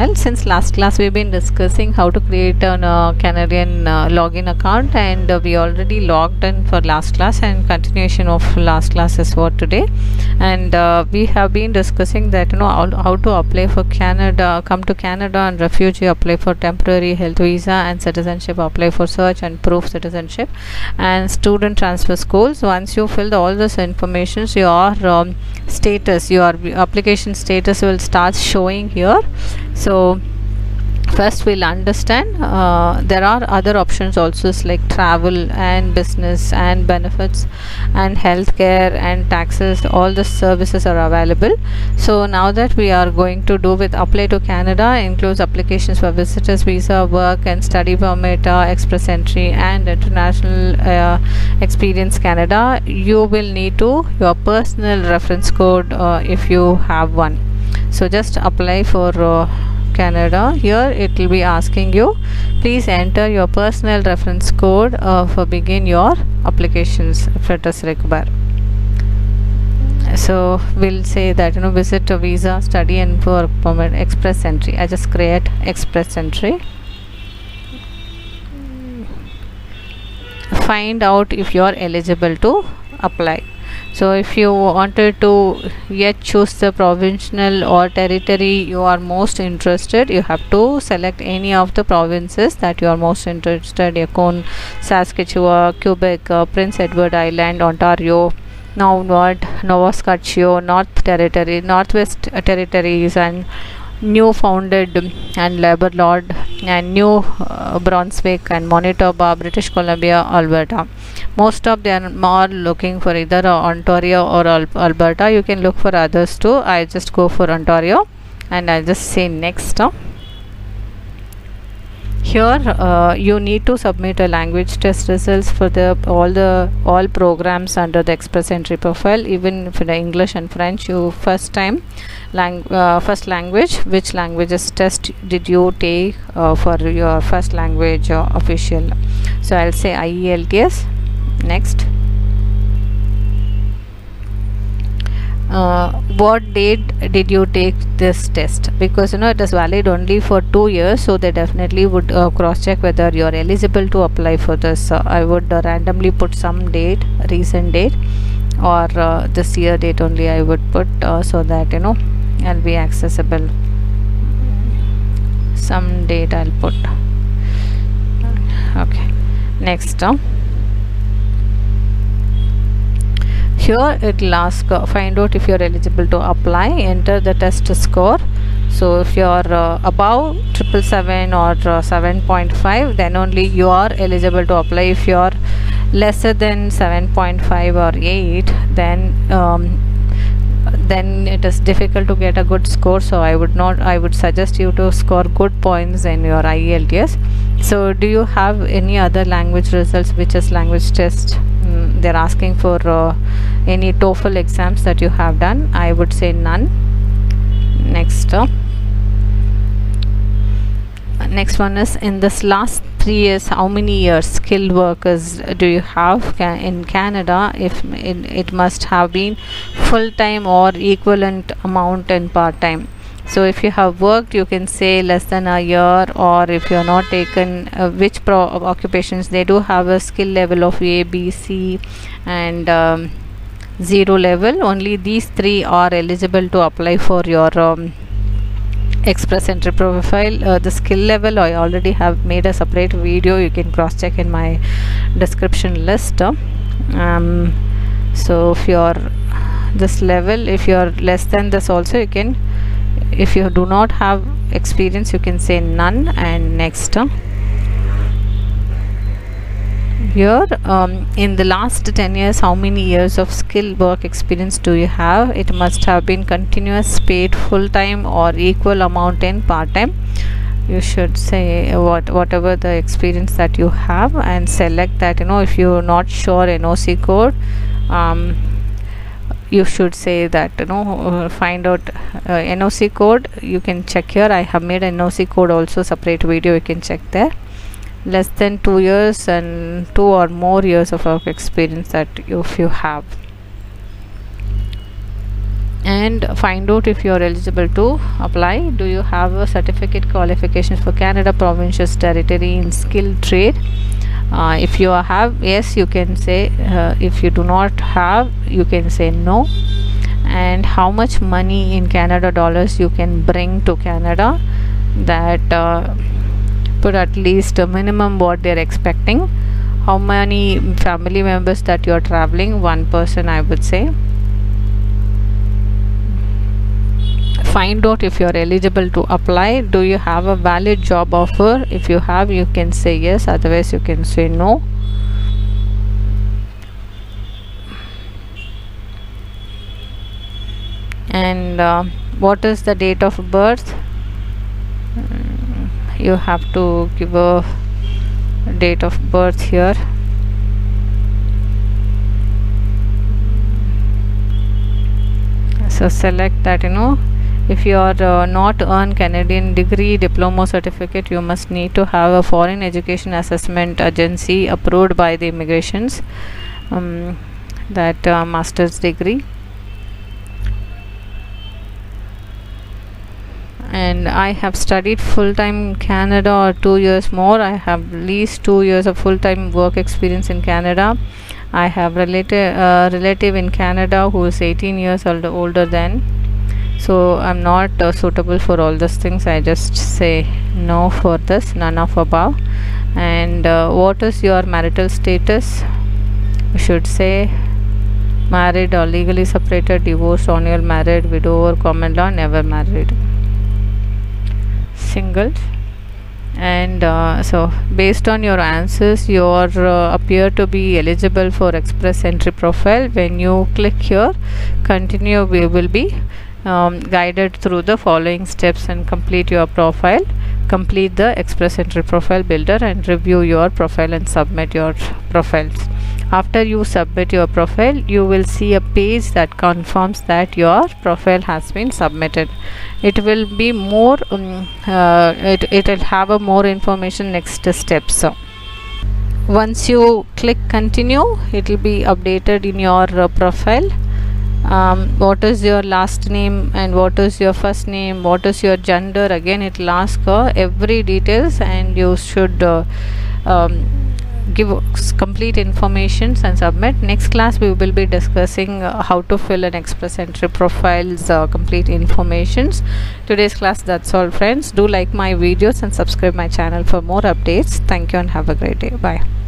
channel. Since last class we've been discussing how to create a uh, Canadian uh, login account and uh, we already logged in for last class and continuation of last class is for today. And uh, we have been discussing that you know how, how to apply for Canada come to Canada and refugee apply for temporary health visa and citizenship apply for search and proof citizenship and student transfer schools. Once you fill all this information your um, status your application status will start showing here. So first we'll understand uh, there are other options also like travel and business and benefits and healthcare and taxes all the services are available. So now that we are going to do with apply to canada includes applications for visitors visa work and study permit uh, express entry and international uh, experience canada you will need to your personal reference code uh, if you have one. So just apply for uh, Canada. Here it will be asking you please enter your personal reference code uh, for begin your applications if it is required so we'll say that you know visit a visa study and work permit express entry. I just create express entry. Find out if you are eligible to apply so if you wanted to yet choose the provincial or territory you are most interested you have to select any of the provinces that you are most interested. Yukon saskatchewan quebec uh, prince edward island ontario Nunavut, Nova Scotia, North Territory, Northwest Territories, and Newfoundland and Labrador and New uh, Brunswick and Manitoba, British Columbia, Alberta. Most of them are looking for either Ontario or Al Alberta. You can look for others too. I just go for Ontario and I'll just say next. Here uh, you need to submit a language test results for the all the all programs under the Express Entry profile. Even for the English and French, you first time lang uh, first language which languages test did you take uh, for your first language uh, official so i'll say ielts next uh, what date did you take this test? Because you know it is valid only for two years so they definitely would uh, cross check whether you are eligible to apply for this. Uh, i would uh, randomly put some date recent date or uh, this year date only i would put uh, so that you know i'll be accessible. Some date i'll put. Okay. Next here it will ask find out if you're eligible to apply enter the test score. So if you're uh, above triple seven or uh, 7.5 then only you are eligible to apply. If you're lesser than 7.5 or 8 then um, then it is difficult to get a good score so i would not i would suggest you to score good points in your ielts so do you have any other language results which is language test mm, they're asking for uh, any TOEFL exams that you have done? I would say none. Next uh, next one is in this last three years how many years skilled workers do you have Ca in Canada? If it, it must have been full-time or equivalent amount in part-time. So if you have worked you can say less than a year or if you are not taken uh, which pro occupations they do have a skill level of A B C and um, zero level. Only these three are eligible to apply for your um, express entry profile uh, the skill level i already have made a separate video. You can cross check in my description list um, so if you're this level if you're less than this also you can if you do not have experience you can say none. And next here um, in the last 10 years how many years of skill work experience do you have? It must have been continuous paid full-time or equal amount in part-time. You should say what whatever the experience that you have and select that you know if you're not sure NOC code um, you should say that you know uh, find out uh, NOC code. You can check here. I have made NOC code also separate video. You can check there less than two years and two or more years of work experience that if you have. And find out if you are eligible to apply. Do you have a certificate qualifications for canada provinces territory in skilled trade? Uh, if you have yes you can say uh, if you do not have you can say no. And how much money in canada dollars you can bring to canada that uh, put at least a minimum what they're expecting. How many family members that you're traveling? One person i would say. Find out if you're eligible to apply. Do you have a valid job offer? If you have you can say yes. Otherwise you can say no. And uh, what is the date of birth you have to give a date of birth here. So select that you know if you are uh, not earn Canadian degree diploma certificate you must need to have a foreign education assessment agency approved by the immigrations um, that uh, master's degree and I have studied full-time in Canada or two years more. I have at least two years of full-time work experience in Canada. I have relative uh, relative in Canada who is 18 years old, older than. So I'm not uh, suitable for all these things. I just say no for this none of above. And uh, what is your marital status? You should say married or legally separated divorced or married widow or common law never married single and uh, so based on your answers you are uh, appear to be eligible for express entry profile. When you click here continue we will be um, guided through the following steps and complete your profile. Complete the express entry profile builder and review your profile and submit your profiles after you submit your profile you will see a page that confirms that your profile has been submitted. It will be more um, uh, it, it will have a more information next steps. So once you click continue it will be updated in your uh, profile. Um, what is your last name and what is your first name what is your gender? Again it will ask uh, every details and you should uh, um, give complete informations and submit. Next class we will be discussing uh, how to fill an express entry profiles uh, complete informations. Today's class that's all friends. Do like my videos and subscribe my channel for more updates. Thank you and have a great day. Bye